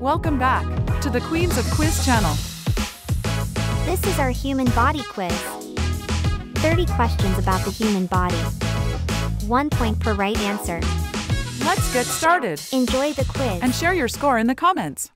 Welcome back to the Queens of Quiz channel. This is our human body quiz. 30 questions about the human body. One point per right answer. Let's get started Enjoy the quiz. and share your score in the comments.